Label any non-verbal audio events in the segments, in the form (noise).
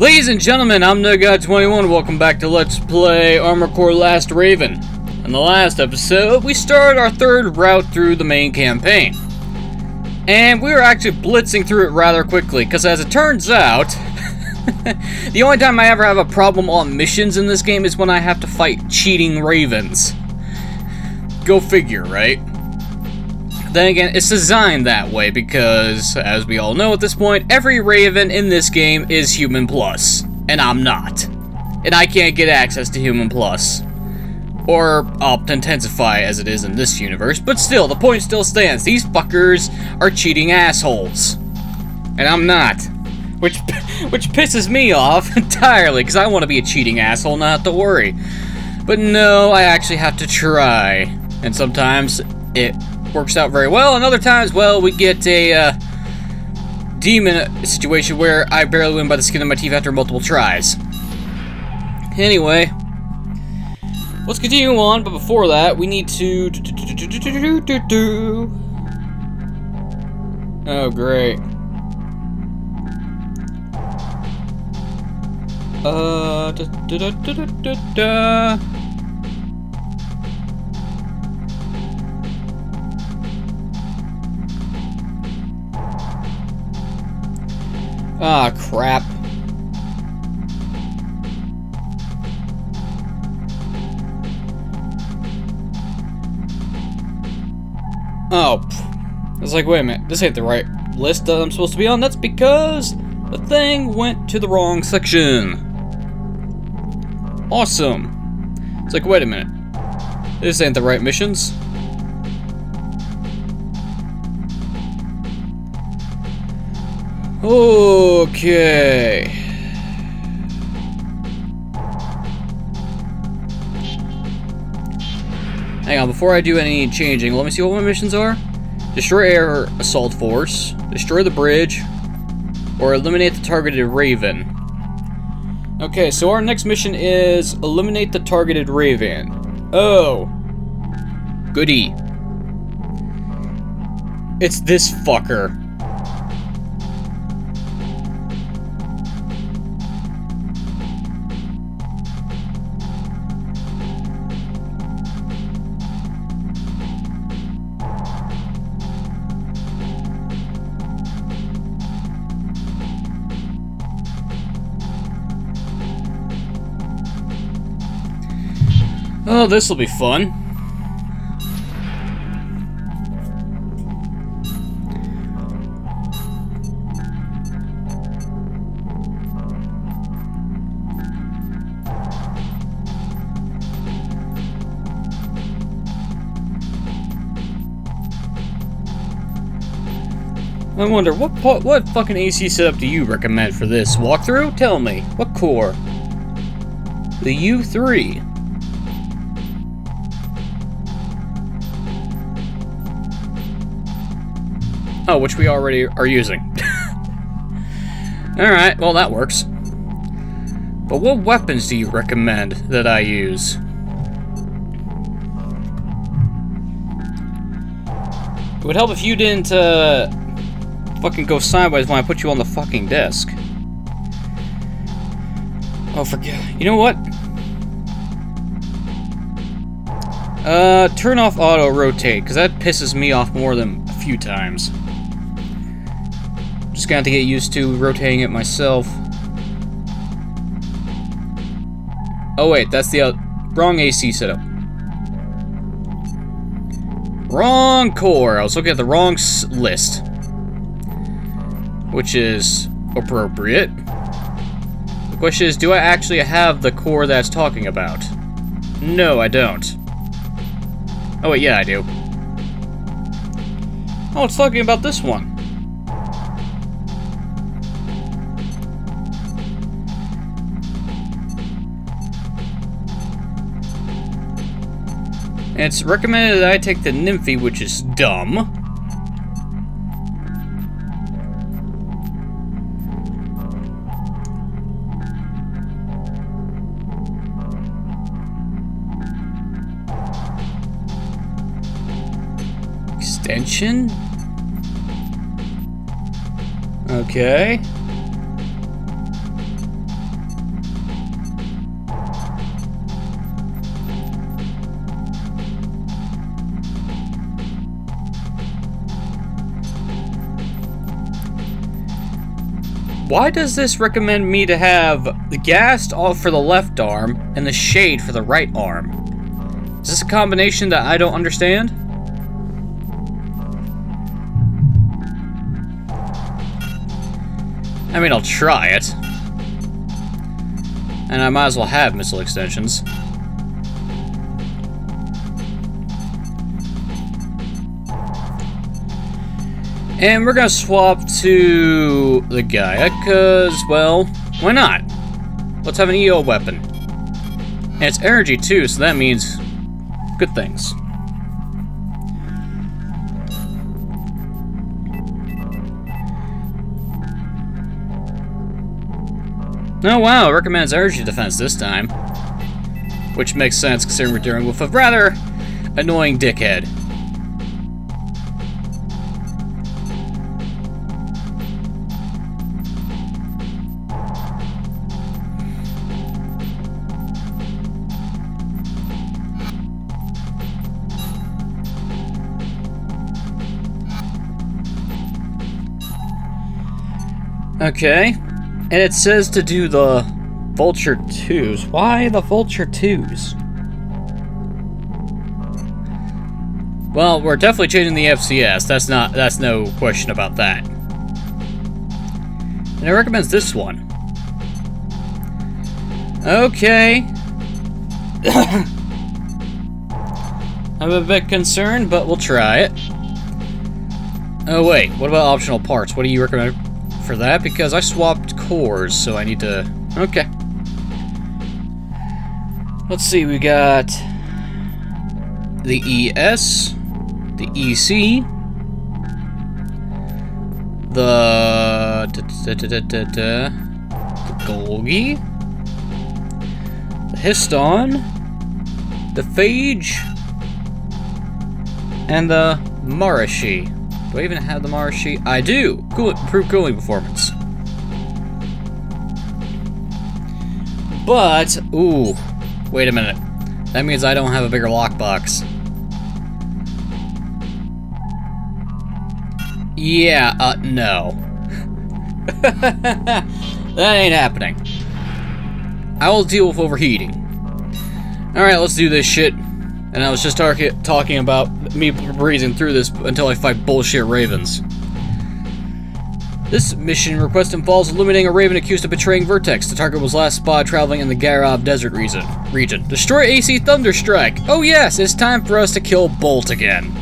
Ladies and gentlemen, I'm NoGod21. Welcome back to Let's Play Armored Core Last Raven. In the last episode, we started our third route through the main campaign. And we were actually blitzing through it rather quickly, because as it turns out, (laughs) the only time I ever have a problem on missions in this game is when I have to fight cheating ravens. Go figure, right? Then again, it's designed that way because, as we all know at this point, every Raven in this game is Human Plus, and I'm not. And I can't get access to Human Plus. Or Opt Intensify as it is in this universe, but still, the point still stands. These fuckers are cheating assholes. And I'm not. Which, (laughs) which pisses me off (laughs) entirely, because I want to be a cheating asshole, not to worry. But no, I actually have to try. And sometimes it works out very well, and other times, well, we get a uh, demon situation where I barely win by the skin of my teeth after multiple tries. Anyway, let's continue on, but before that, we need to... Oh, great. Uh, da, da, da, Ah, crap. Oh, I was like, wait a minute, this ain't the right list that I'm supposed to be on. That's because the thing went to the wrong section. Awesome. It's like, wait a minute. This ain't the right missions. Okay. Hang on, before I do any changing, let me see what my missions are. Destroy air assault force, destroy the bridge, or eliminate the targeted raven. Okay, so our next mission is eliminate the targeted raven. Oh. Goody. It's this fucker. This'll be fun. I wonder, what what fucking AC setup do you recommend for this walkthrough? Tell me, what core? The U3. Oh, which we already are using. (laughs) Alright, well that works. But what weapons do you recommend that I use? It would help if you didn't, uh, fucking go sideways when I put you on the fucking desk. Oh, forget. You know what? Uh, turn off auto rotate, because that pisses me off more than a few times. Gonna have to get used to rotating it myself. Oh wait, that's the uh, wrong AC setup. Wrong core. I was looking at the wrong list. Which is appropriate. The question is, do I actually have the core that's talking about? No, I don't. Oh wait, yeah, I do. Oh, it's talking about this one. And it's recommended that I take the Nymphy, which is dumb. Extension? Okay. Why does this recommend me to have the ghast off for the left arm and the shade for the right arm? Is this a combination that I don't understand? I mean, I'll try it. And I might as well have missile extensions. And we're gonna swap to the Gaia, cause, well, why not? Let's have an EO weapon. And it's energy too, so that means good things. Oh wow, it recommends energy defense this time. Which makes sense considering we're dealing with a rather annoying dickhead. Okay. And it says to do the Vulture 2s. Why the Vulture 2s? Well, we're definitely changing the FCS. That's not that's no question about that. And it recommends this one. Okay. (coughs) I'm a bit concerned, but we'll try it. Oh wait, what about optional parts? What do you recommend for that? Because I swapped cores, so I need to... Okay. Let's see, we got... The ES, the EC, the... Da, da, da, da, da, the Golgi, the Histon, the Phage, and the Marashi. Do I even have the Marashi? I do! Cool, improved cooling performance. But, ooh, wait a minute. That means I don't have a bigger lockbox. Yeah, uh, no. (laughs) that ain't happening. I will deal with overheating. Alright, let's do this shit. And I was just tar talking about me breezing through this until I fight bullshit ravens. This mission request involves eliminating a Raven accused of betraying Vertex. The target was last spotted traveling in the Garab Desert region. region. Destroy AC Thunderstrike! Oh yes, it's time for us to kill Bolt again.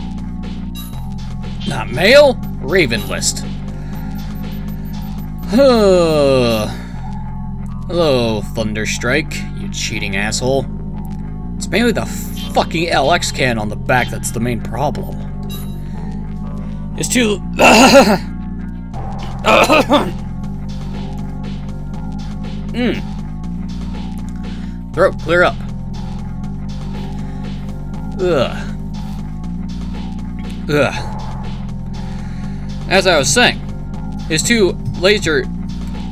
Not male, Raven list. (sighs) Hello, Thunderstrike, you cheating asshole. It's mainly the fucking LX can on the back that's the main problem. It's too... Mmm. (coughs) Throat, clear up. Ugh. Ugh. As I was saying, his two laser... (laughs)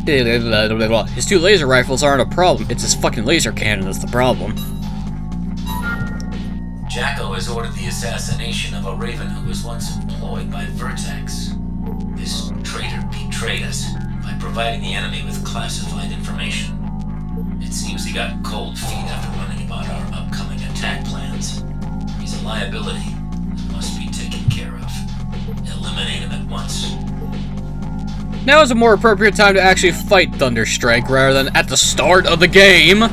His two laser rifles aren't a problem. It's his fucking laser cannon that's the problem. Jack-O has ordered the assassination of a Raven who was once employed by Vertex. This traitor betrayed us by providing the enemy with classified information. It seems he got cold feet after learning about our upcoming attack plans. He's a liability that must be taken care of. Eliminate him at once. Now is a more appropriate time to actually fight Thunderstrike rather than at the start of the game.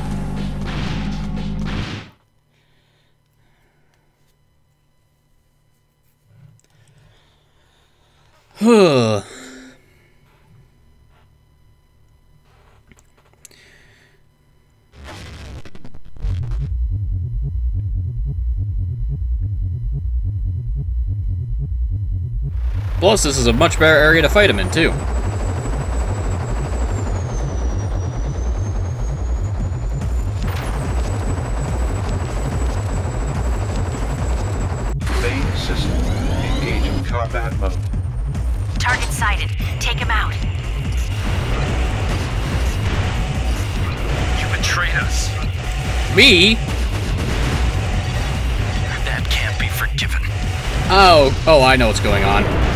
(sighs) Plus, this is a much better area to fight him in, too. That can't be forgiven. Oh, oh, I know what's going on.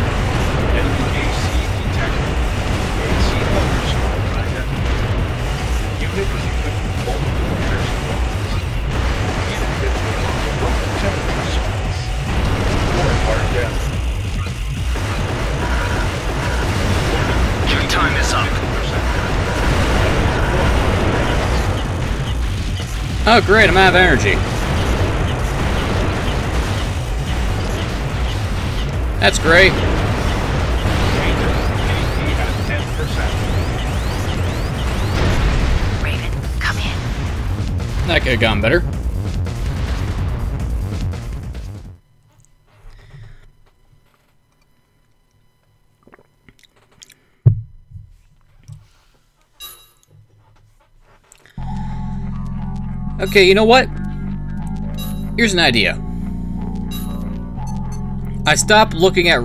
Oh, great, I'm out of energy. That's great. Danger. AC at 10%. Raven, come in. That could have gone better. Okay, you know what? Here's an idea. I stop looking at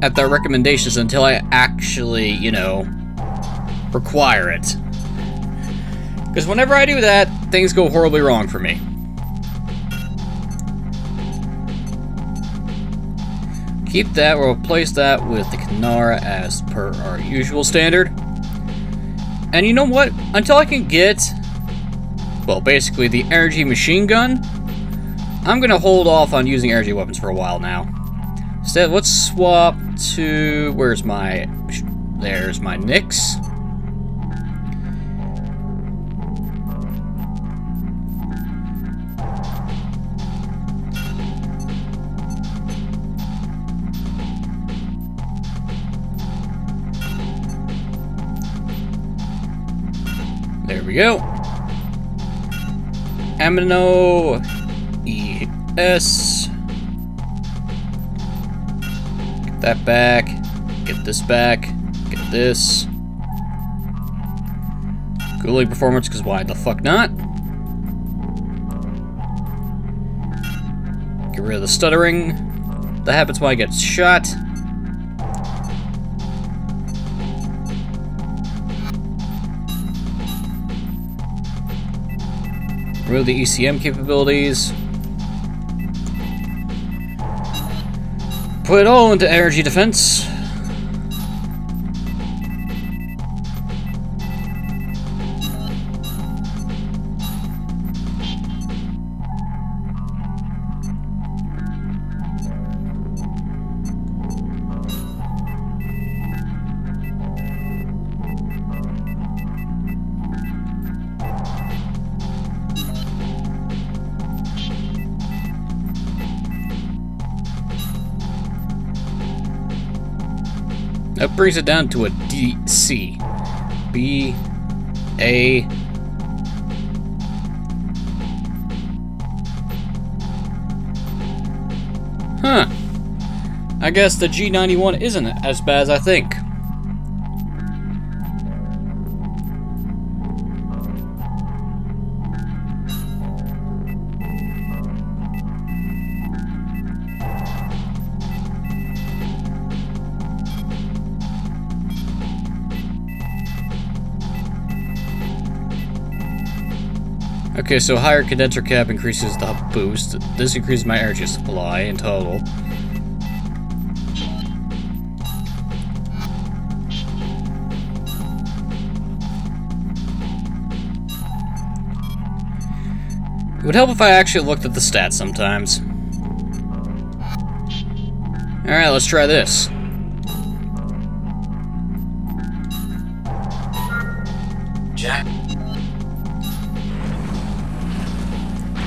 at the recommendations until I actually, you know, require it. Because whenever I do that, things go horribly wrong for me. Keep that, we'll replace that with the Kanara as per our usual standard. And you know what? Until I can get, well, basically the energy machine gun, I'm gonna hold off on using energy weapons for a while now. Instead, let's swap to, where's my, there's my Nyx. There we go. Amino ES. Get that back. Get this back. Get this. Ghoulie performance, because why the fuck not? Get rid of the stuttering. That happens when I get shot. Remove the ECM capabilities. Put it all into energy defense. Brings it down to a DC. B A Huh. I guess the G91 isn't as bad as I think. Okay, so higher condenser cap increases the boost. This increases my energy supply in total. It would help if I actually looked at the stats sometimes. Alright, let's try this.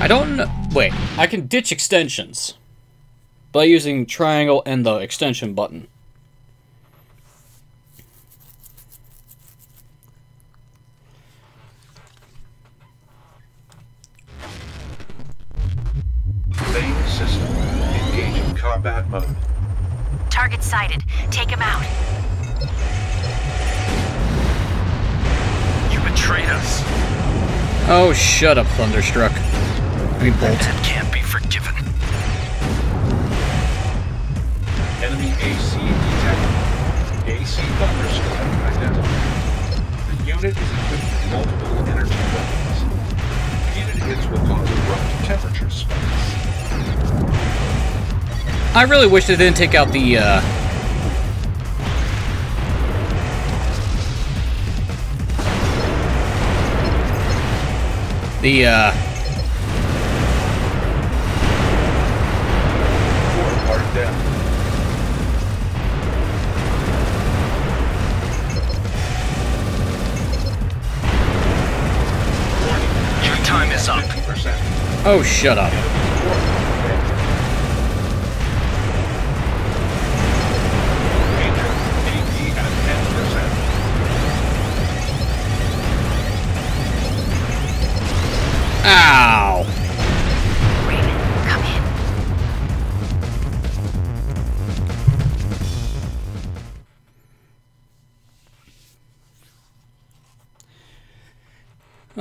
I don't know. Wait, I can ditch extensions by using triangle and the extension button. Main system. Engage in combat mode. Target sighted. Take him out. You betrayed us. Oh, shut up, Thunderstruck. I Bolt. That can't be forgiven. Enemy AC detected. AC thunderstrike identified. The unit is equipped with multiple energy weapons. Repeated hits will cause abrupt temperature spikes. I really wish they didn't take out the, uh... The, uh... down. Your time is up. Oh, shut up.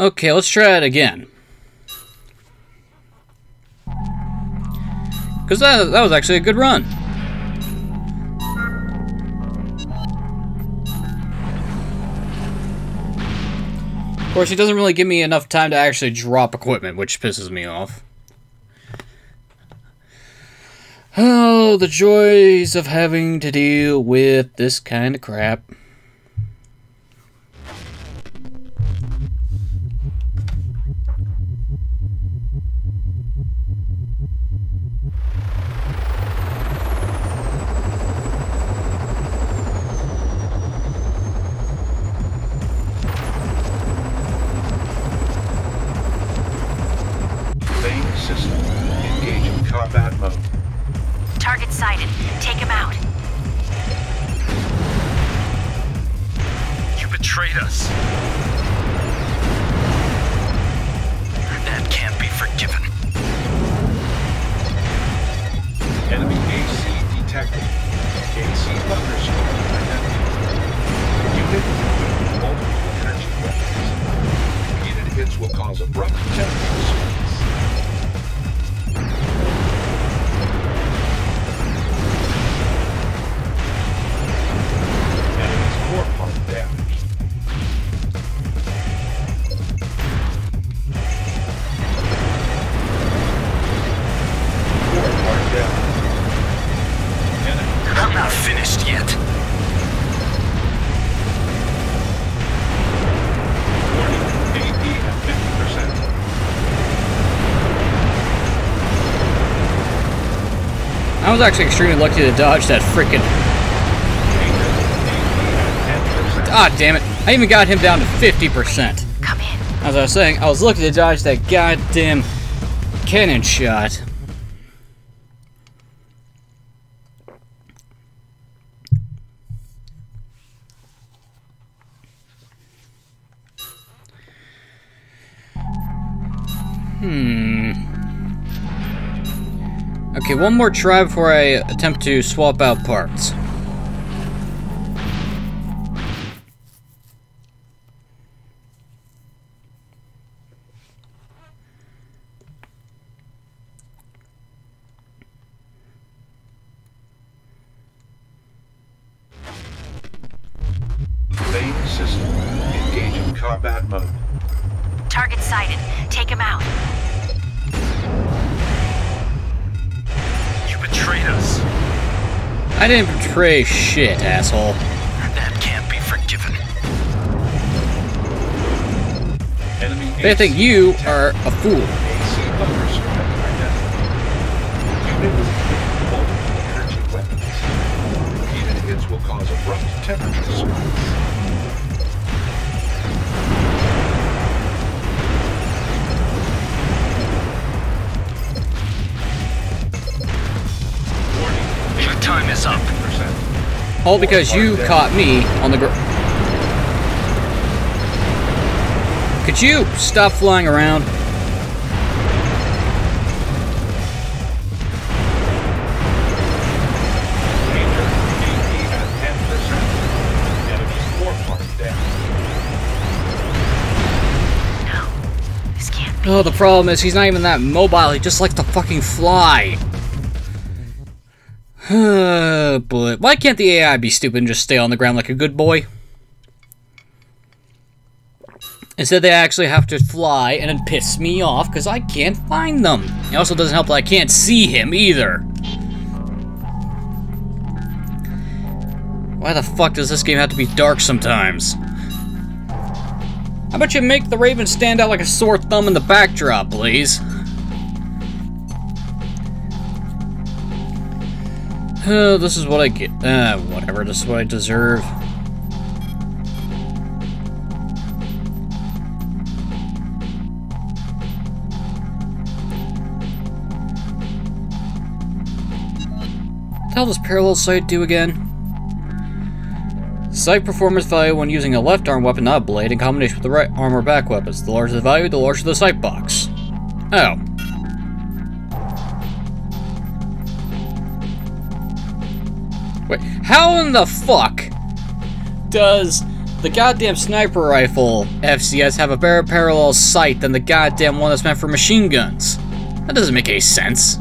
Okay, let's try it again. Because that, that was actually a good run. Of course, he doesn't really give me enough time to actually drop equipment, which pisses me off. Oh, the joys of having to deal with this kind of crap. Us. That can't be forgiven. Enemy AC detected. AC thunderstrike identified. Unit equipped with multiple energy weapons. Repeated hits will cause abrupt temperature was actually extremely lucky to dodge that freaking. Ah, damn it. I even got him down to 50%. Come in. As I was saying, I was lucky to dodge that goddamn cannon shot. Hmm. Okay, one more try before I attempt to swap out parts. Betray shit, asshole. That can't be forgiven. Enemy I think you are a fool. All because you caught me on the ground. Could you stop flying around? Danger. AP at 10%. Enemy's core part damaged. No. This can't. Oh, the problem is he's not even that mobile. He just likes to fucking fly. (sighs) but why can't the AI be stupid and just stay on the ground like a good boy? Instead, they actually have to fly and it piss me off because I can't find them. It also doesn't help that I can't see him either. Why the fuck does this game have to be dark sometimes? How about you make the Raven stand out like a sore thumb in the backdrop, please? Uh, this is what I get. Uh, whatever, this is what I deserve. How does parallel sight do again? Sight performance value when using a left arm weapon, not blade, in combination with the right arm or back weapons. The larger the value, the larger the sight box. Oh. How in the fuck does the goddamn sniper rifle FCS have a better parallel sight than the goddamn one that's meant for machine guns? That doesn't make any sense.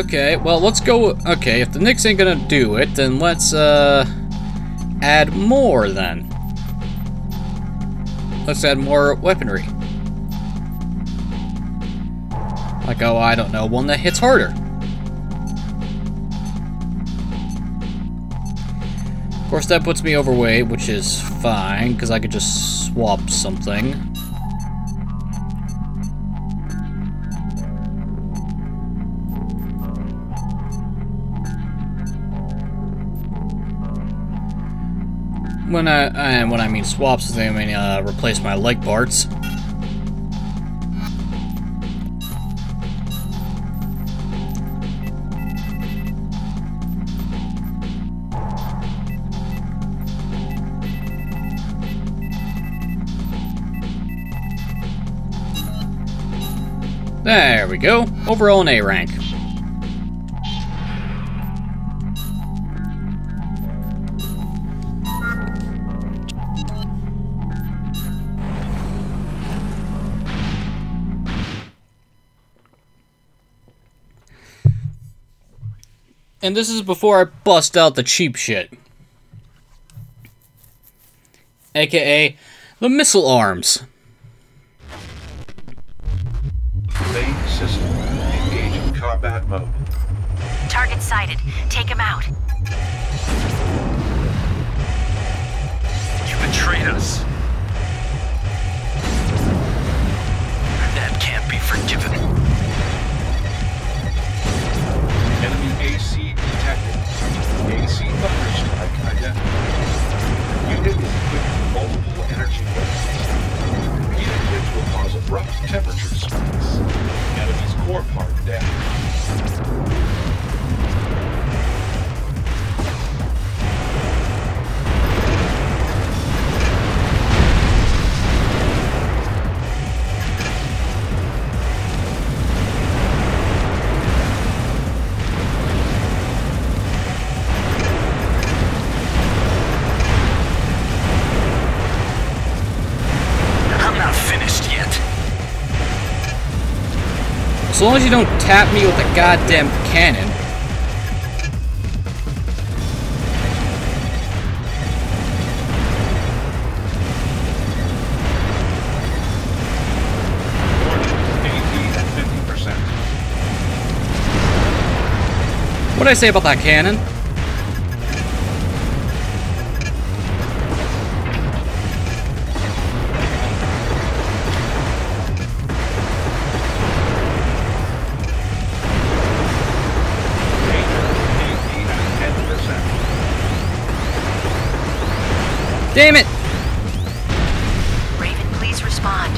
Okay, well, let's go... Okay, if the Nyx ain't gonna do it, then let's, uh... Add more, then. Let's add more weaponry. Like, oh, I don't know, one that hits harder. Of course, that puts me overweight, which is fine, because I could just swap something. When I and when I mean swaps, is I mean uh, replace my leg parts. There we go. Overall an A rank. And this is before I bust out the cheap shit. AKA the missile arms. Main system. Engage in combat mode. Target sighted. Take him out. You betrayed us. That can't be forgiven. Enemy AC detected. AC thunderstrike identified. Unit is equipped with multiple energy weapons. Repeated hits will cause abrupt temperature spikes. Enemy's core part damaged. As long as you don't tap me with a goddamn cannon. AD at 50%. What did I say about that cannon? Damn it! Raven, please respond.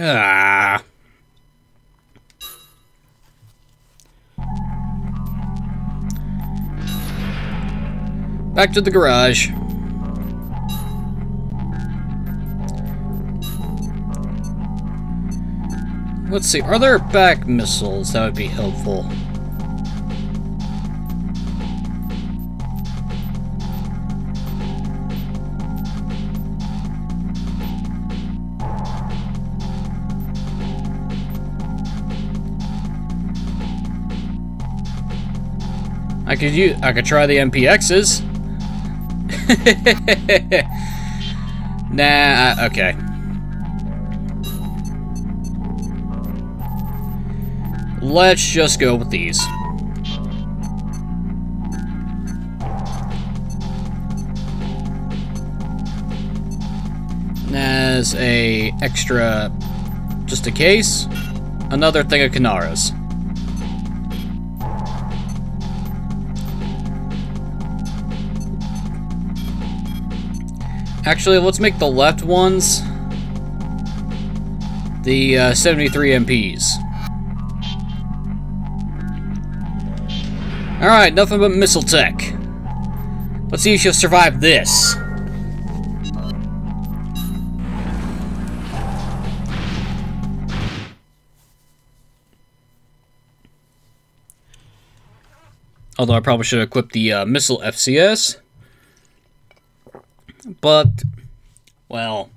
Ah. Back to the garage. Let's see, are there back missiles? That would be helpful. I could use, I could try the MPXs. (laughs) nah, okay. let's just go with these. As a extra, just a case, another thing of Canaras. Actually, let's make the left ones the uh, 73 MPs. Alright, nothing but missile tech. Let's see if she'll survive this. Although I probably should equip the uh, missile FCS. But, well,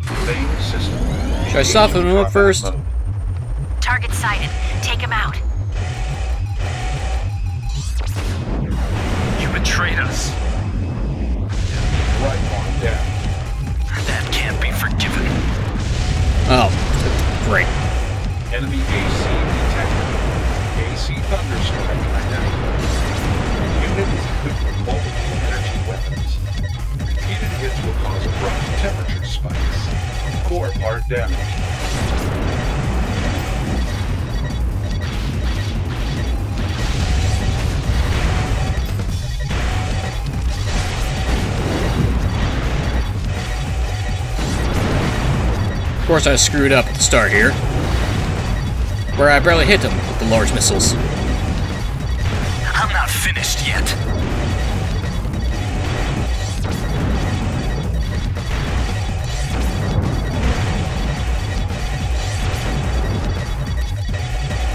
Should I soften him up first? Target sighted. Take him out. You betrayed us. Right arm down. That can't be forgiven. oh, great. Enemy AC detected. AC Thunderstrike identified. Unit is equipped with multiple energy weapons. Repeated hits will cause abrupt temperature spikes. Core part damage. Course, I screwed up at the start here, where I barely hit him with the large missiles. I'm not finished yet.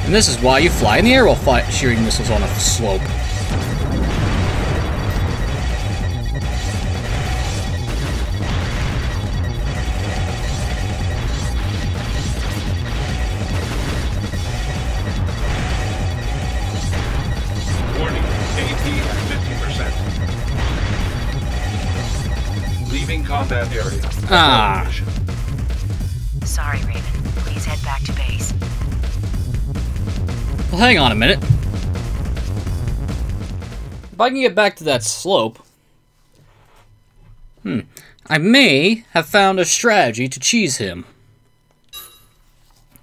And this is why you fly in the air while shooting missiles on a slope. Ah. Sorry, Raven. Please head back to base. Well, hang on a minute. If I can get back to that slope... Hmm. I may have found a strategy to cheese him.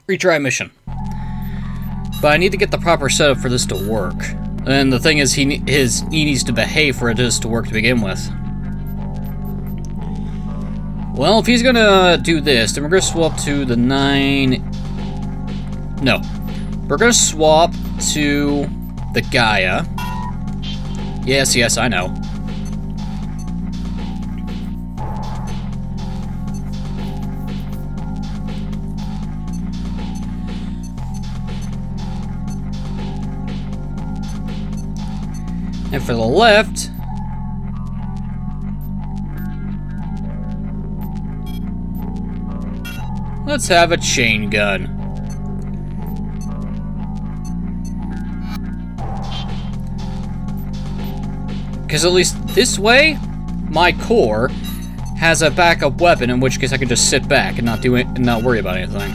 Retry mission. But I need to get the proper setup for this to work. And the thing is, he his he needs to behave for it just to work to begin with. Well, if he's gonna do this, then we're gonna swap to the nine. No, we're gonna swap to the Gaia. Yes, yes, I know. And for the left, let's have a chain gun. Because at least this way, my core has a backup weapon, in which case I can just sit back and not do it and not worry about anything.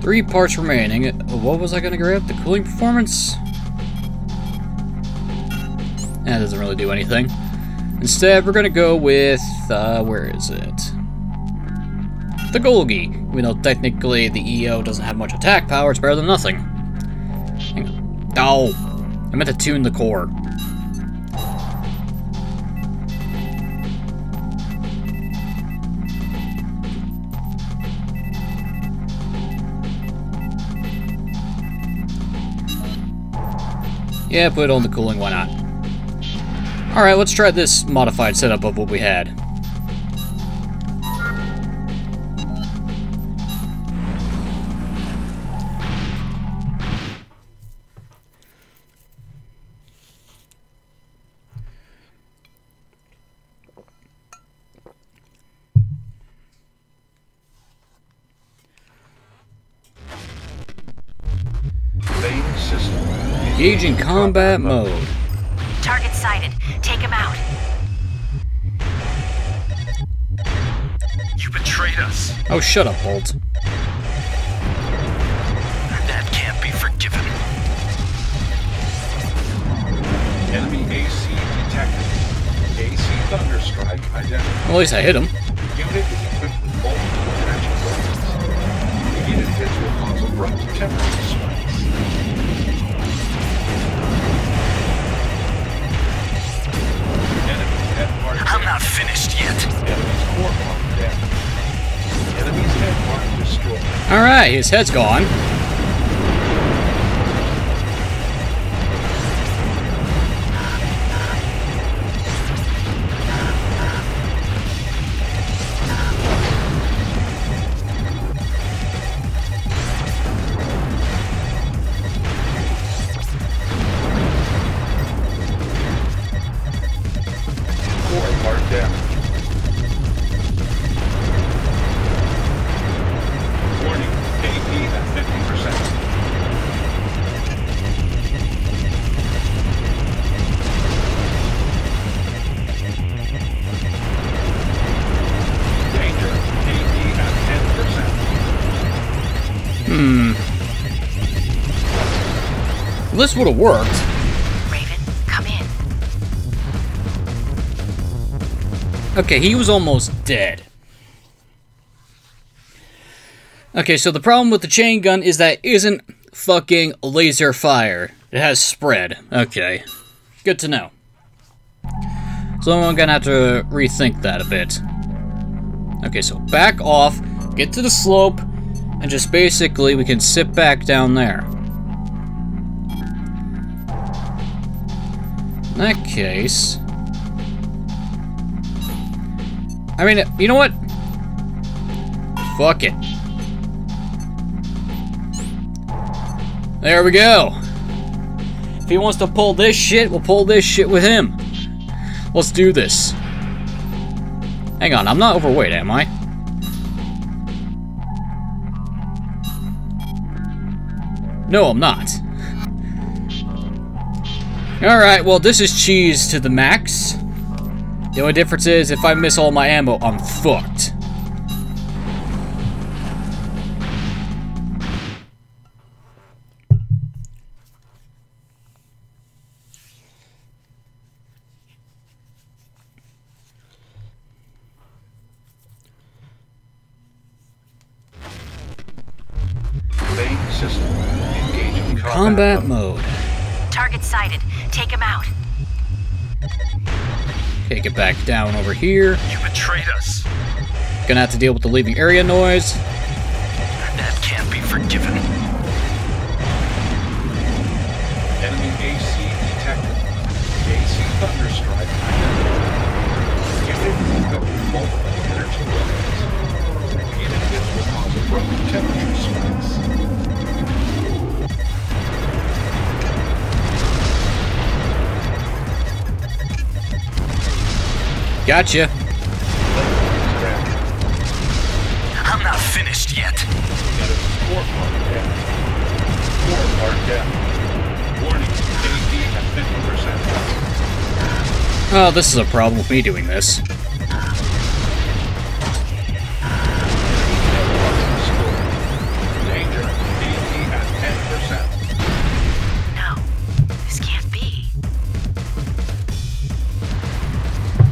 Three parts remaining. What was I gonna grab? The cooling performance? That doesn't really do anything. Instead, we're gonna go with, uh, where is it? The Golgi. Even though technically the EO doesn't have much attack power, it's better than nothing. Hang on. Oh, I meant to tune the core. Yeah, put on the cooling, why not? Alright, let's try this modified setup of what we had. Main system. Engaging combat mode. Target sighted take him out. You betrayed us. Oh, shut up, Bolt. That can't be forgiven. Enemy AC detected. AC Thunderstrike identified. At least I hit him. Unit equipped with multiple energy weapons. Unit hits will cause abrupt not finished yet. Enemy's core part damaged. Enemy's head part destroyed. Alright, his head's gone. This would have worked. Raven, come in. Okay, he was almost dead. Okay, so the problem with the chain gun is that it isn't fucking laser fire. It has spread. Okay. Good to know. So I'm gonna have to rethink that a bit. Okay, so back off, get to the slope, and just basically we can sit back down there. In that case... I mean, you know what? Fuck it. There we go. If he wants to pull this shit, we'll pull this shit with him. Let's do this. Hang on, I'm not overweight, am I? No, I'm not. Alright, well, this is cheese to the max. The only difference is, if I miss all my ammo, I'm fucked. Get back down over here. You betrayed us. Gonna have to deal with the leaving area noise. That can't be forgiven. Gotcha. I'm not finished yet. Enemy's core part damaged. Core part damaged. Warning, AC at 50%. Oh, this is a problem with me doing this.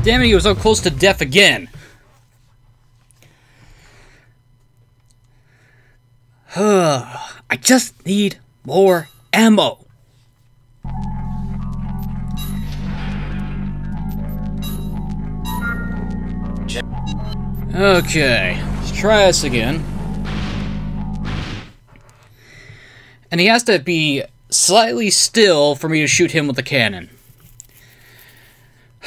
Damn it, he was so close to death again. (sighs) I just need more ammo. Okay, let's try this again. And he has to be slightly still for me to shoot him with the cannon.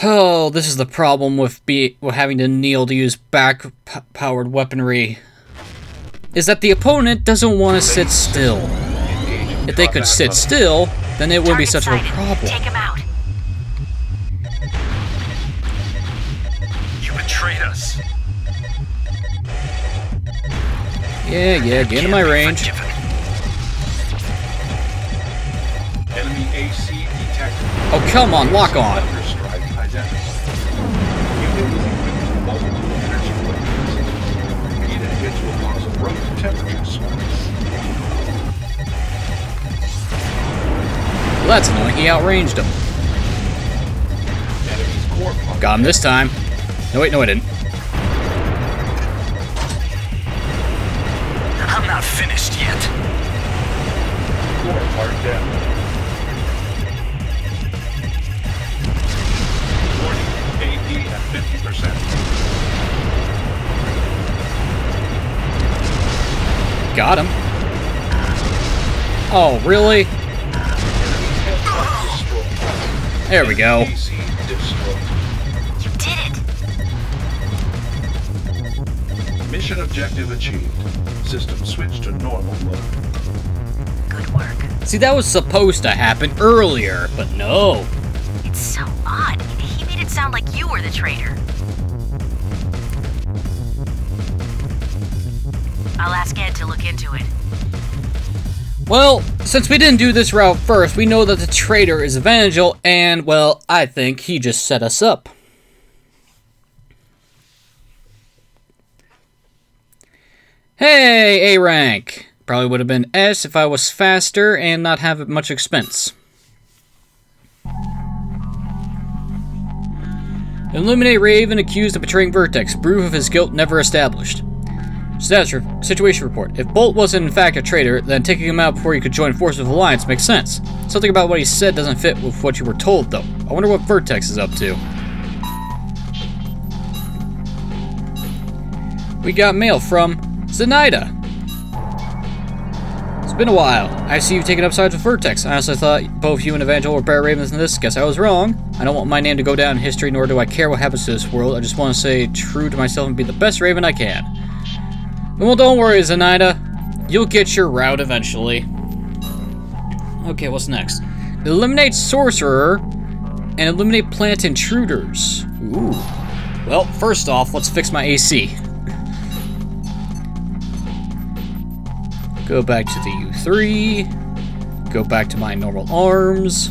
Oh, this is the problem with be with having to kneel to use back-powered weaponry. Is that the opponent doesn't want to sit still. If they could sit still, then it wouldn't be such a problem. Take him out. You betrayed us. Yeah, yeah, get into my range. Enemy AC detected. Oh, come on, lock on. Well, that's annoying. He outranged him. Enemy's core part Got him this time. No, wait, no, I didn't. I'm not finished yet. 50%. Got him. Oh, really? Enemy headlight destroyed. There we go. You did it! Mission objective achieved. System switched to normal mode. Good work. See, that was supposed to happen earlier, but no. It's so odd. It sound like you were the traitor. I'll ask Ed to look into it. Well, since we didn't do this route first, we know that the traitor is Evangel, and, well, I think he just set us up. Hey, A rank! Probably would have been S if I was faster and not have much expense. Eliminate Raven accused of betraying Vertex. Proof of his guilt never established. Status re- situation report. If Bolt wasn't in fact a traitor, then taking him out before you could join forces with Alliance makes sense. Something about what he said doesn't fit with what you were told, though. I wonder what Vertex is up to. We got mail from Zinaida. It's been a while. I see you've taken up sides with Vertex. I honestly thought both you and Evangel were better ravens than this. Guess I was wrong. I don't want my name to go down in history, nor do I care what happens to this world. I just want to stay true to myself and be the best raven I can. Well, don't worry, Zinaida. You'll get your route eventually. Okay, what's next? Eliminate Sorcerer and eliminate plant intruders. Ooh. Well, first off, let's fix my AC. Go back to the U3. Go back to my normal arms.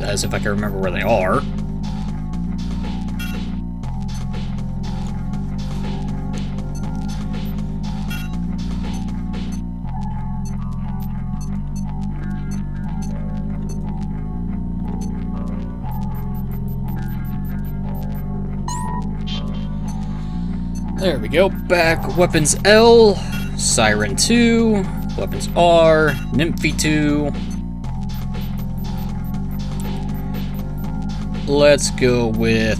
As if I can remember where they are. Go. Back weapons L, Siren 2, weapons R, Nymphy 2. Let's go with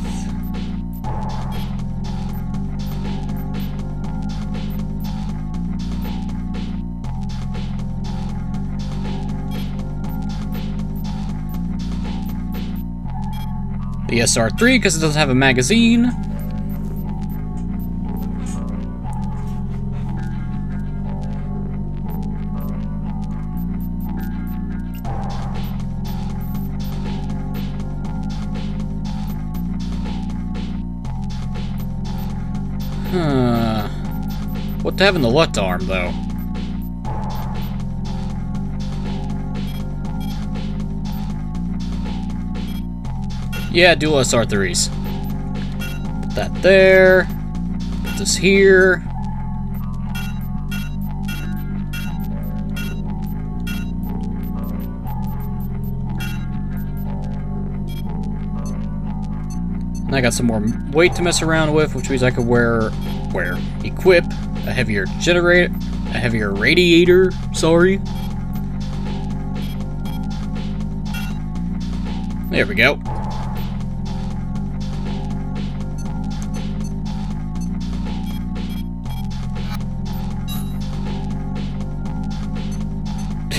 the SR3 because it doesn't have a magazine. In the left arm, though? Yeah, dual SR3s. Put that there. Put this here. And I got some more weight to mess around with, which means I could wear, wear, equip a heavier generator, a heavier radiator, sorry. There we go.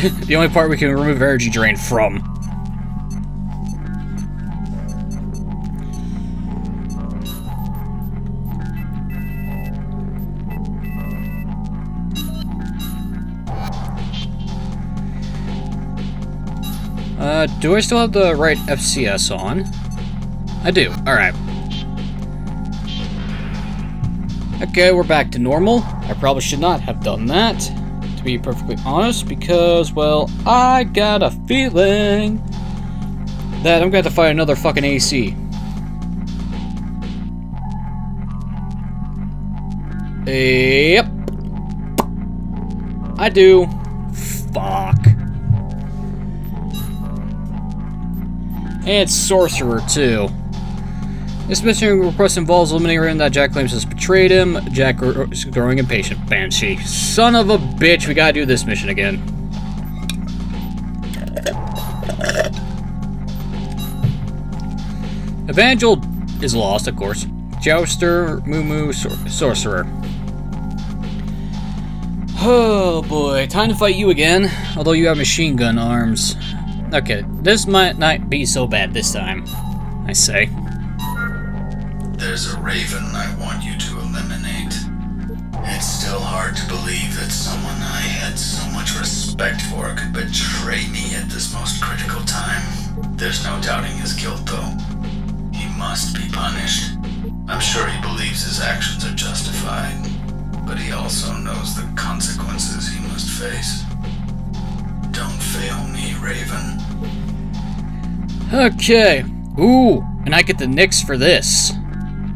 (laughs) the only part we can remove energy drain from. Do I still have the right FCS on? I do. Alright. Okay, we're back to normal. I probably should not have done that, to be perfectly honest, because, well, I got a feeling that I'm going to fight another fucking AC. Yep. I do. And Sorcerer, too. This mission request involves eliminating that Jack claims has betrayed him. Jack uh, is growing impatient. Banshee. Son of a bitch, we gotta do this mission again. Evangel is lost, of course. Jouster, Moo Sor Sorcerer. Oh boy, time to fight you again, although you have machine gun arms. Okay, this might not be so bad this time, I say. There's a raven I want you to eliminate. It's still hard to believe that someone I had so much respect for could betray me at this most critical time. There's no doubting his guilt, though. He must be punished. I'm sure he believes his actions are justified, but he also knows the consequences he must face. Don't fail me, Raven. Okay. Ooh, and I get the Nyx for this.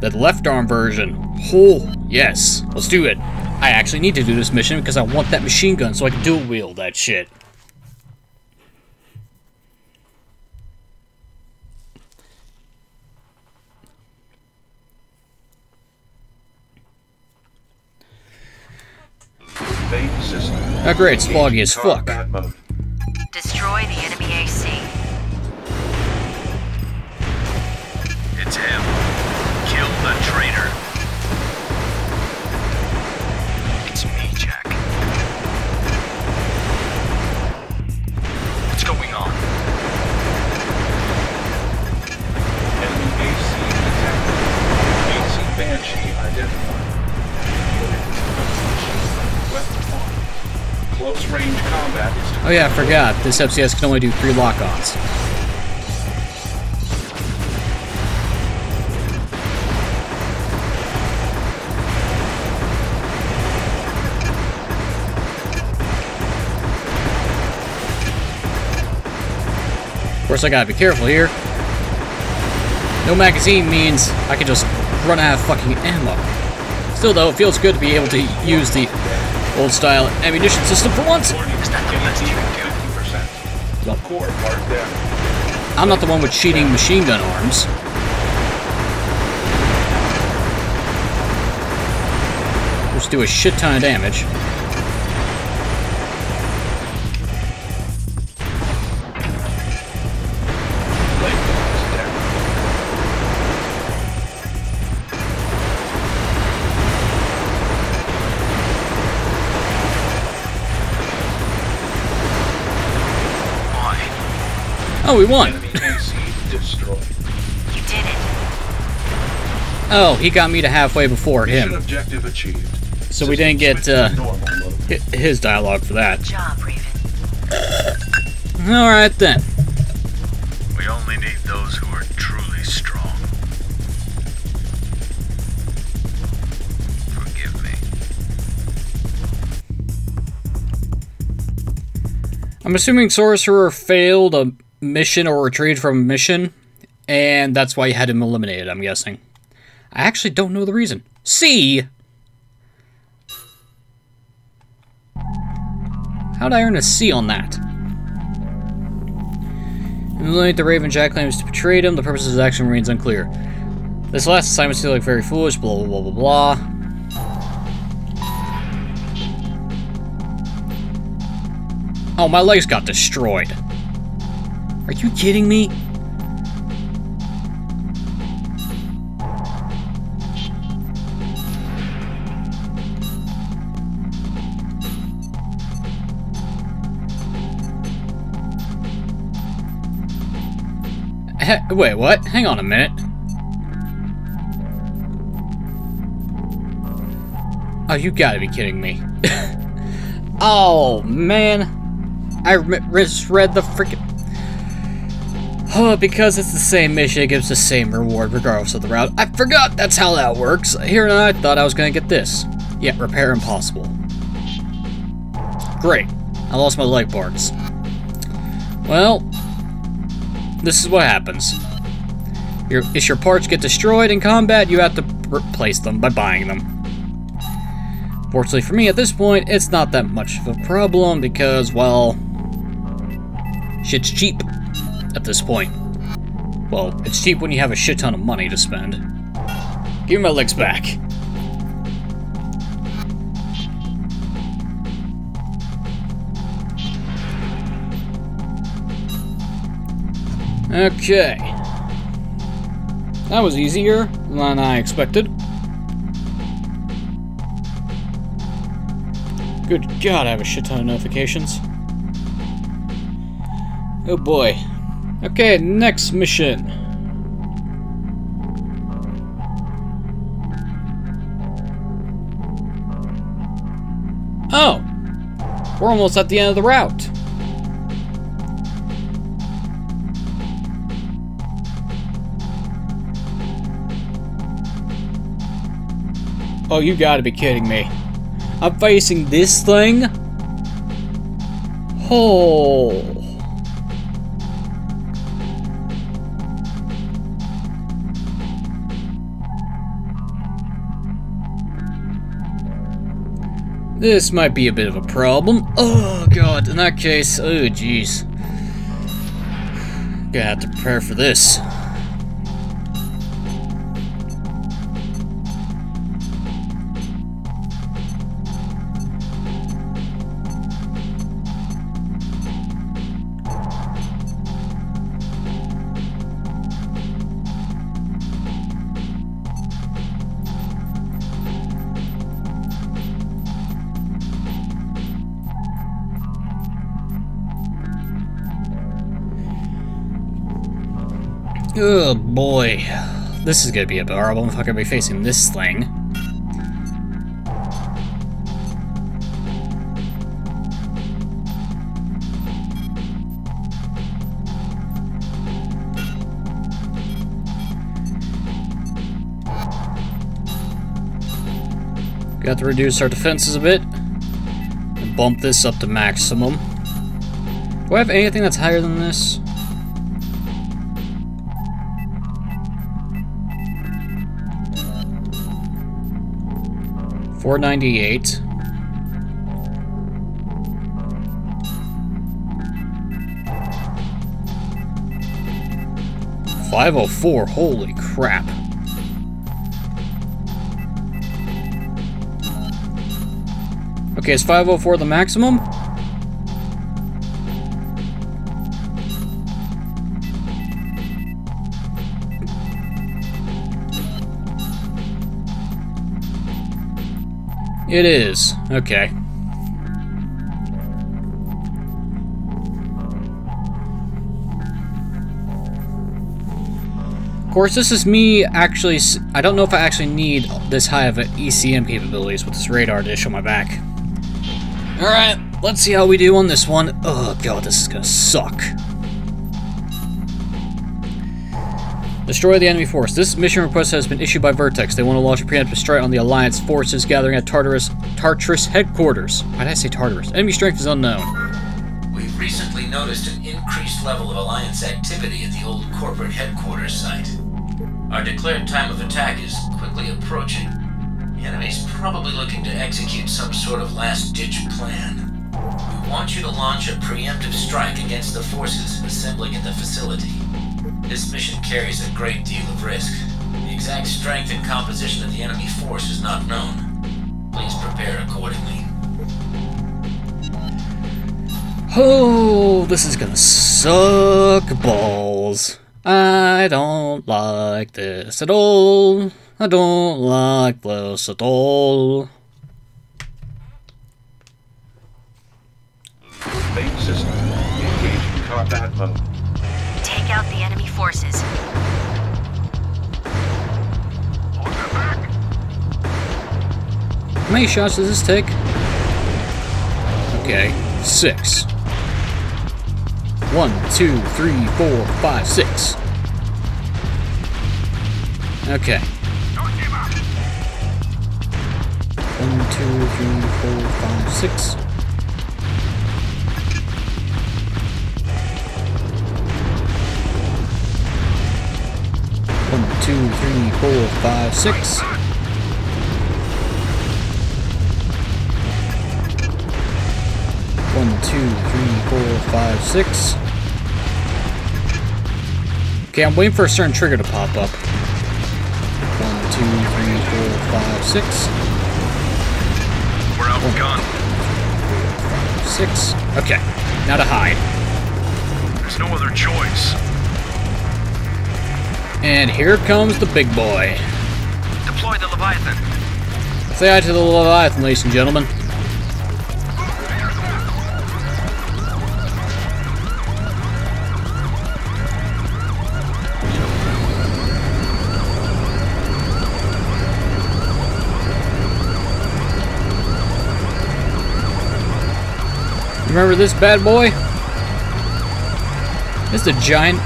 The left arm version. Oh, yes. Let's do it. I actually need to do this mission because I want that machine gun so I can dual wield that shit. Main. Oh great, it's foggy as fuck. Destroy the enemy AC. It's him. Oh yeah, I forgot. This FCS can only do three lock-ons. Of course, I gotta be careful here. No magazine means I can just run out of fucking ammo. Still though, it feels good to be able to use the old style ammunition system for once. Is that the best you can do? 50%. Well- Core part down. I'm not the one with cheating machine gun arms. Just do a shit ton of damage. Oh, we won. Enemy (laughs) AC destroyed. You did it. Oh, he got me to halfway before Mission him. objective achieved. So we didn't get uh, switched to normal mode. hi- his dialogue for that. Job, Alright then. We only need those who are truly strong. Forgive me. I'm assuming Sorcerer failed a mission or retreated from a mission, and that's why you had him eliminated, I'm guessing. I actually don't know the reason. C! How'd I earn a C on that? Eliminate the Raven Jack claims to betrayed him. The purpose of his action remains unclear. This last assignment seems like very foolish, blah blah blah blah blah. Oh, my legs got destroyed. Are you kidding me? Wait, what? Hang on a minute. Oh, you gotta be kidding me. (laughs) oh, man. I re- misread the freaking. Oh, because it's the same mission, it gives the same reward regardless of the route. I forgot that's how that works. Here and I thought I was gonna get this. Yet, repair impossible. Great. I lost my leg parts. Well, this is what happens. Your, if your parts get destroyed in combat, you have to replace them by buying them. Fortunately for me, at this point, it's not that much of a problem because, well, shit's cheap at this point. Well, it's cheap when you have a shit ton of money to spend. Give me my legs back. Okay. That was easier than I expected. Good god, I have a shit ton of notifications. Oh boy. Okay, next mission. Oh! We're almost at the end of the route. Oh, you gotta be kidding me. I'm facing this thing? Oh. This might be a bit of a problem. Oh god, in that case, oh jeez. Gonna have to prepare for this. Oh boy. This is gonna be a problem if I'm gonna be facing this thing. Got to reduce our defenses a bit. And bump this up to maximum. Do I have anything that's higher than this? Four ninety eight. Five oh four, holy crap. Okay, is 504 the maximum? It is. Okay. Of course, this is me actually... I don't know if I actually need this high of ECM capabilities with this radar dish on my back. Alright, let's see how we do on this one. Oh god, this is gonna suck. Destroy the enemy force. This mission request has been issued by Vertex. They want to launch a preemptive strike on the Alliance forces gathering at Tartarus Tartarus headquarters. Why did I say Tartarus? Enemy strength is unknown. We've recently noticed an increased level of Alliance activity at the old corporate headquarters site. Our declared time of attack is quickly approaching. The enemy's probably looking to execute some sort of last-ditch plan. We want you to launch a preemptive strike against the forces assembling at the facility. This mission carries a great deal of risk. The exact strength and composition of the enemy force is not known. Please prepare accordingly. Oh, this is gonna suck balls. I don't like this at all. I don't like this at all. Main system. Engaging combat mode. Forces. How many shots does this take? Okay, six. One, two, three, four, five, six. Okay. One, two, three, four, five, six. Two, three, four, five, six. One, two, three, four, five, six. Okay, I'm waiting for a certain trigger to pop up. One, two, three, four, five, six. We're outgunned. Six. Okay, now to hide. There's no other choice. And here comes the big boy. Deploy the Leviathan. Say hi to the Leviathan, ladies and gentlemen. Remember this bad boy? This is a giant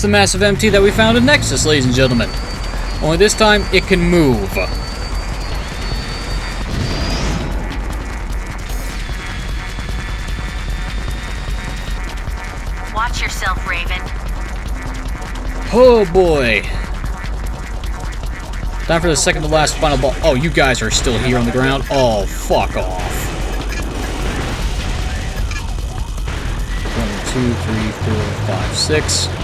The massive MT that we found in Nexus, ladies and gentlemen. Only this time, it can move. Watch yourself, Raven. Oh boy. Time for the second to last final ball. Oh, you guys are still here on the ground? Oh, fuck off. One, two, three, four, five, six.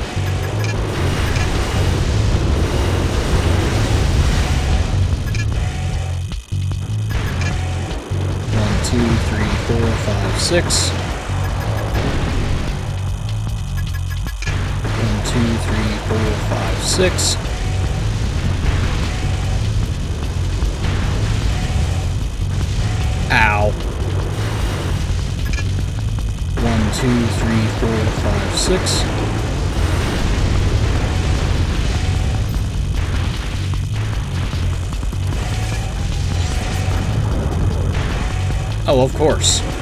Six. One, two, three, four, five, six. Ow. One, two, three, four, five, six. Oh, of course.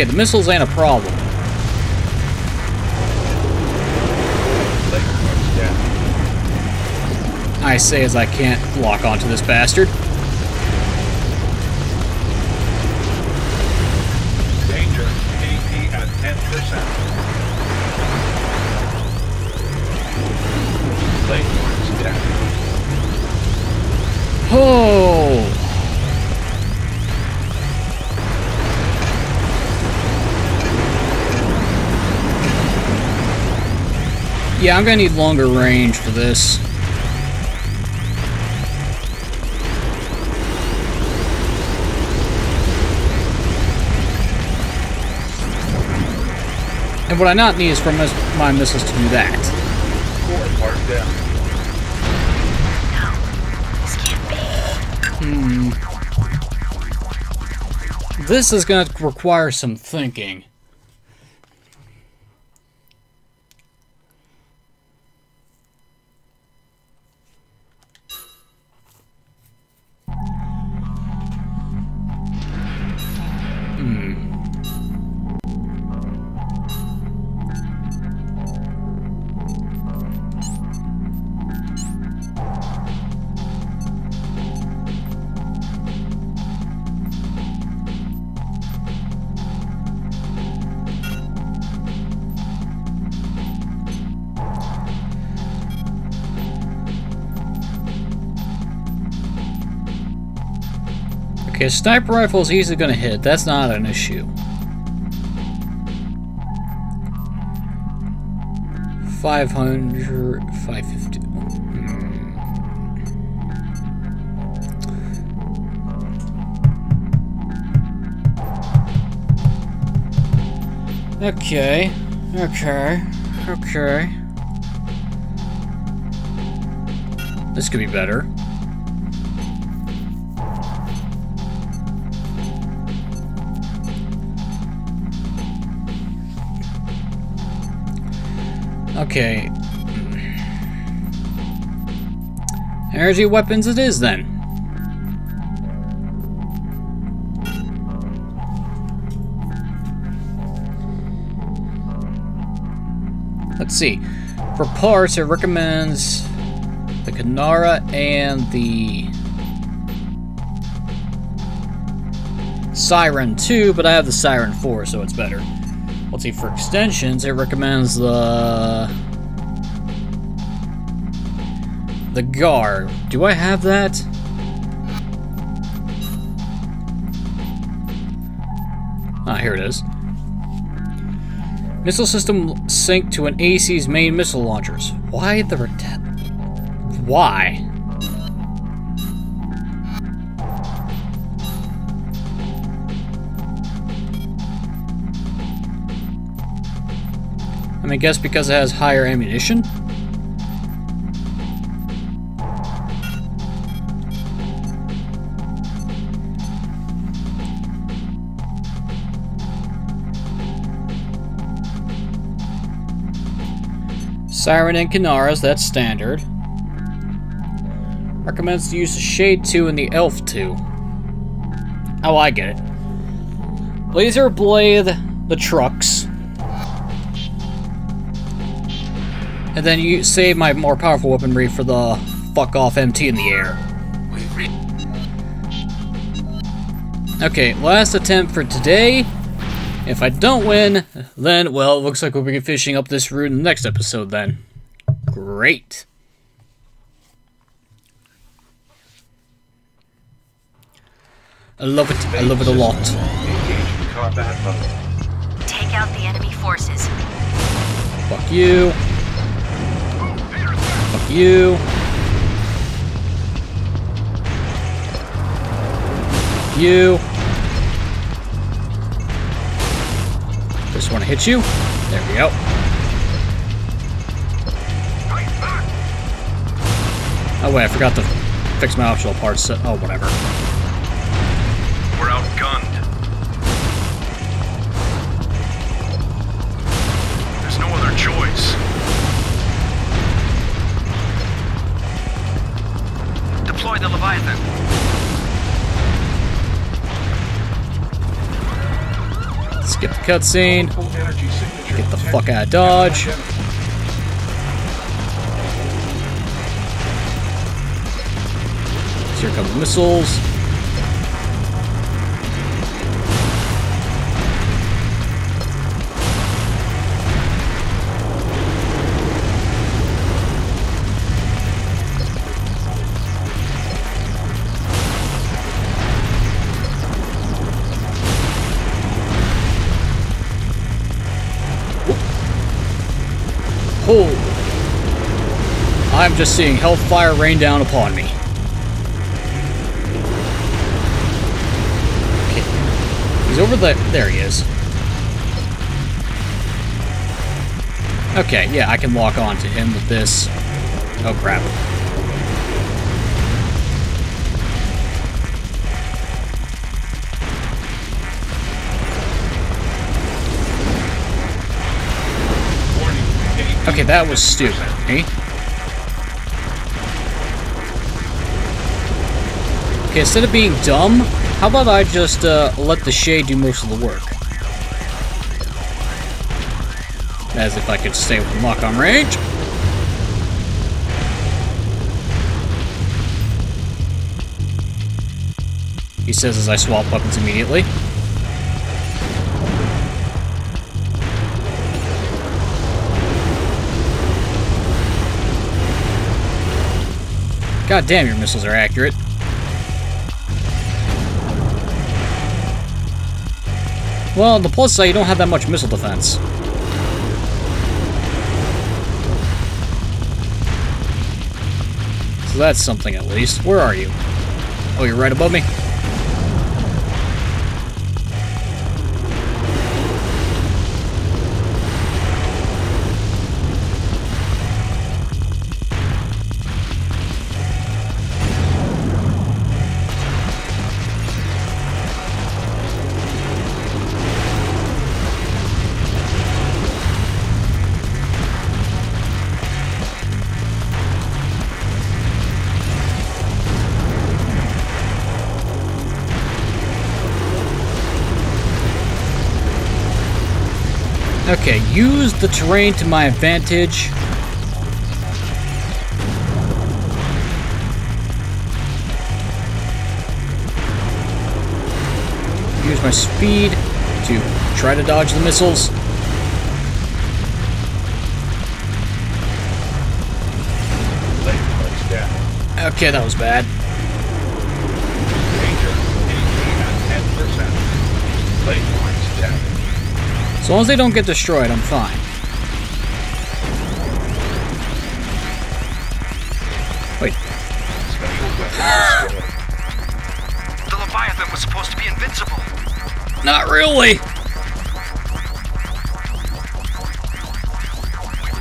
Okay, the missiles ain't a problem. Later comes down. I say as I can't lock onto this bastard. Yeah, I'm gonna need longer range for this. And what I not need is for my missiles to do that. No, this is gonna require some thinking. Okay, sniper rifle is easily gonna hit. That's not an issue. Five hundred, five fifty. Hmm. Okay, okay, okay. This could be better. Okay. Energy weapons it is then. Let's see. For parts, it recommends the Kanara and the Siren 2, but I have the Siren 4, so it's better. Let's see, for extensions, it recommends the The GAR. Do I have that? Ah, here it is. Missile system sync to an AC's main missile launchers. Why the... Why? I mean, I guess because it has higher ammunition? Siren and Kinaras, that's standard. Recommends to use the Shade 2 and the Elf 2. Oh, I get it. Laser Blade, the trucks. And then you save my more powerful weaponry for the fuck off MT in the air. Okay, last attempt for today. If I don't win, then, well, it looks like we'll be fishing up this route in the next episode then. Great. I love it. I love it a lot. Engaging combat mode. Take out the enemy forces. Fuck you. Fuck you. Fuck You. Just want to hit you. There we go. Oh wait, I forgot to fix my optional parts. So, Oh, whatever. We're outgunned. There's no other choice. Deploy the Leviathan. Skip the cutscene. Get the fuck out of Dodge. Here come the missiles. I'm just seeing hellfire rain down upon me. Okay. He's over there. There he is. Okay, yeah, I can lock on to him with this. Oh, crap. Okay, that was stupid, eh? Okay, instead of being dumb, how about I just uh, let the shade do most of the work? As if I could stay within lock-on range. He says as I swap weapons immediately. God damn, your missiles are accurate. Well, the plus side, you don't have that much missile defense. So that's something at least. Where are you? Oh, you're right above me? Okay, use the terrain to my advantage. use my speed to try to dodge the missiles. Okay, that was bad. Danger. AC As long as they don't get destroyed, I'm fine. Wait, Special weapon destroyed. The Leviathan was supposed to be invincible. not really!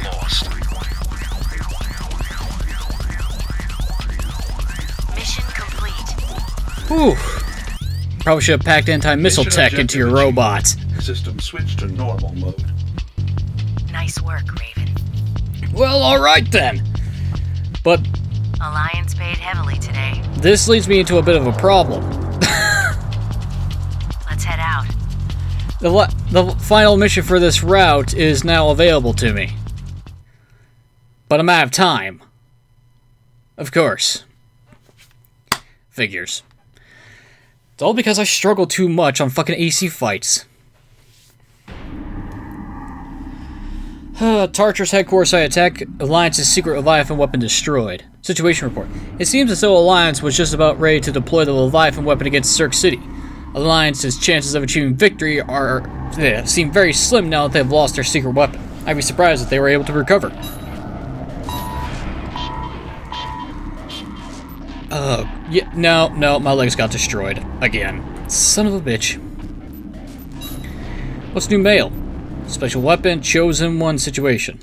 Lost. Mission complete. Whew. Probably should have packed anti-missile tech into your objective robots. System switched to normal mode. Nice work, Raven. Well, alright then. But Alliance paid heavily today. this leads me into a bit of a problem. Let's head out. The, the final mission for this route is now available to me. But I'm out of time. Of course. Figures. It's all because I struggle too much on fucking AC fights. Uh, Tartarus headquarters site attack. Alliance's secret Leviathan weapon destroyed. Situation report. It seems as though Alliance was just about ready to deploy the Leviathan weapon against Cirque City. Alliance's chances of achieving victory are yeah, seem very slim now that they've lost their secret weapon. I'd be surprised if they were able to recover. Uh, yeah, no, no, my legs got destroyed. Again. Son of a bitch. What's new mail? Special weapon, chosen one situation.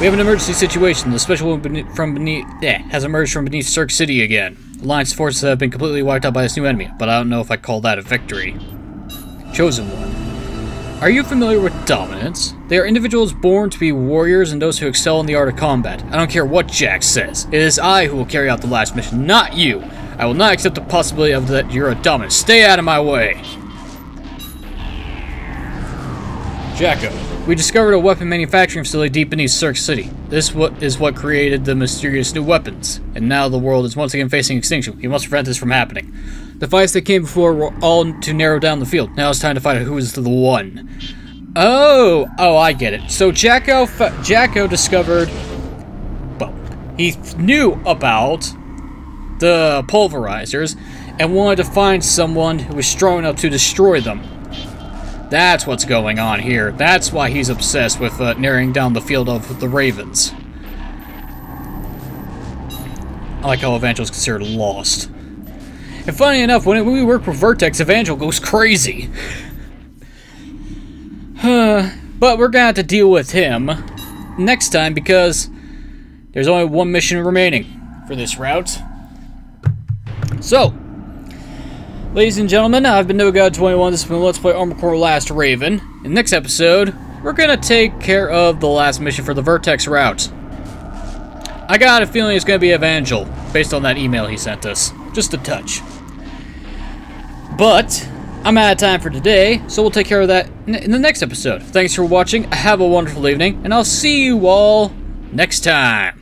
We have an emergency situation. The special weapon from beneath yeah, has emerged from beneath Cirque City again. Alliance forces have been completely wiped out by this new enemy, but I don't know if I call that a victory. Chosen one. Are you familiar with dominants? They are individuals born to be warriors and those who excel in the art of combat. I don't care what Jack says. It is I who will carry out the last mission, not you. I will not accept the possibility of that you're a dominant. Stay out of my way. Jack-O. We discovered a weapon manufacturing facility deep beneath Cirque City. This is what created the mysterious new weapons, and now the world is once again facing extinction. We must prevent this from happening. The fights that came before were all to narrow down the field. Now it's time to find out who is the one. Oh, oh, I get it. So Jack-O, Jack-O discovered, well, he knew about the pulverizers and wanted to find someone who was strong enough to destroy them. That's what's going on here. That's why he's obsessed with uh, narrowing down the field of the Ravens. I like how Evangel is considered lost. And funny enough, when we work with Vertex, Evangel goes crazy. (sighs) but we're gonna have to deal with him next time because there's only one mission remaining for this route. So, Ladies and gentlemen, I've been NoGod21. This has been Let's Play Armored Core Last Raven. In the next episode, we're gonna take care of the last mission for the Vertex route. I got a feeling it's gonna be Evangel, based on that email he sent us. Just a touch. But, I'm out of time for today, so we'll take care of that in the next episode. Thanks for watching, have a wonderful evening, and I'll see you all next time.